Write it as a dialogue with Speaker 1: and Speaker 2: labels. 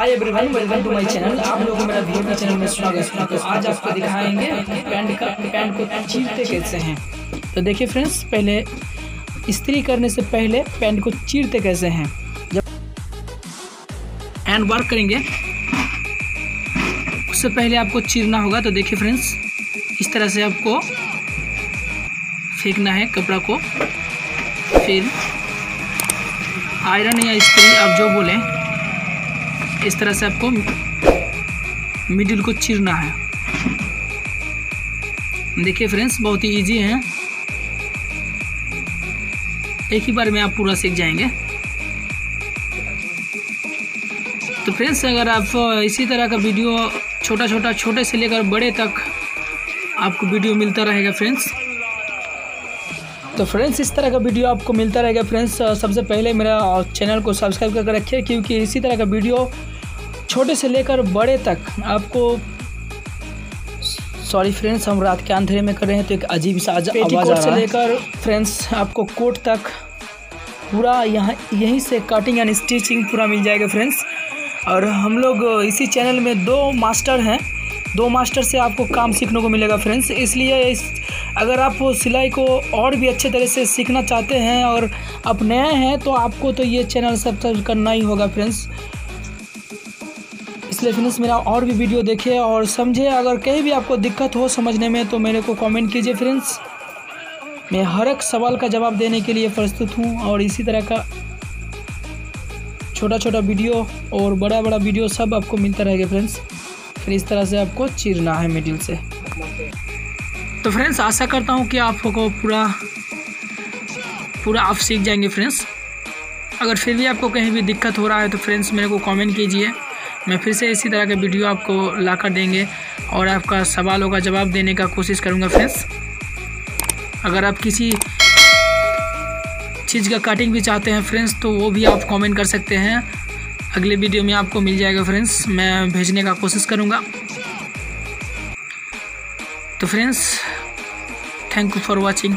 Speaker 1: Hi everyone welcome to my channel आप लोगों को मेरा वीडियो चैनल में स्वागत है। तो आज आपको दिखाएँगे पैंट का पैंट को चीरते कैसे हैं। तो देखिए फ्रेंड्स पहले इस्त्री करने से पहले पैंट को चीरते कैसे हैं। जब हैंड वर्क करेंगे, उससे पहले आपको चीरना होगा। तो देखिए फ्रेंड्स इस तरह से आपको फेंकना है कपड़ा को। फिर आयरन या इस्त्री आप जो बोलें इस तरह से आपको मिडिल को चीरना है। देखिए फ्रेंड्स बहुत ही इजी है। एक ही बार में आप पूरा सीख जाएँगे। तो फ्रेंड्स अगर आप इसी तरह का वीडियो छोटा छोटा छोटे से लेकर बड़े तक आपको वीडियो मिलता रहेगा फ्रेंड्स तो फ्रेंड्स इस तरह का वीडियो आपको मिलता रहेगा फ्रेंड्स सबसे पहले मेरा चैनल को सब्सक्राइब करके रखिए, क्योंकि इसी तरह का वीडियो छोटे से लेकर बड़े तक आपको सॉरी फ्रेंड्स हम रात के अंधेरे में कर रहे हैं तो एक अजीब सा आवाज़ से लेकर फ्रेंड्स आपको कोट तक पूरा यहाँ यहीं से कटिंग एंड स्टिचिंग पूरा मिल जाएगा फ्रेंड्स। और हम लोग इसी चैनल में दो मास्टर हैं। दो मास्टर से आपको काम सीखने को मिलेगा फ्रेंड्स। इसलिए इस अगर आप सिलाई को और भी अच्छे तरह से सीखना चाहते हैं और आप नए हैं तो आपको तो ये चैनल सब्सक्राइब करना ही होगा फ्रेंड्स। इसलिए फ्रेंड्स, मेरा और भी वीडियो देखे और समझे अगर कहीं भी आपको दिक्कत हो समझने में तो मेरे को कमेंट कीजिए फ्रेंड्स। मैं हर एक सवाल का जवाब देने के लिए प्रस्तुत हूँ और इसी तरह का छोटा छोटा वीडियो और बड़ा बड़ा वीडियो सब आपको मिलता रहेगा फ्रेंड्स। फिर इस तरह से आपको चीरना है मिडिल से। तो फ्रेंड्स, आशा करता हूँ कि आपको पूरा पूरा आप सीख जाएँगे फ्रेंड्स। अगर फिर भी आपको कहीं भी दिक्कत हो रहा है तो फ्रेंड्स मेरे को कमेंट कीजिए। मैं फिर से इसी तरह के वीडियो आपको ला देंगे और आपका सवालों का जवाब देने का कोशिश करूँगा फ्रेंड्स अगर आप किसी चीज़ का कटिंग भी चाहते हैं फ्रेंड्स तो वो भी आप कमेंट कर सकते हैं। अगले वीडियो में आपको मिल जाएगा फ्रेंड्स मैं भेजने का कोशिश करूँगा। तो friends thank you for watching